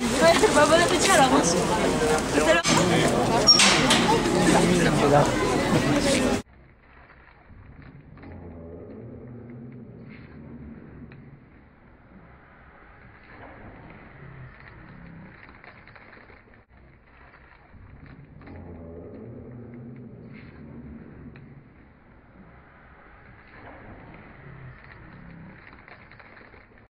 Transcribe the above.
Bon appétit à l'avance.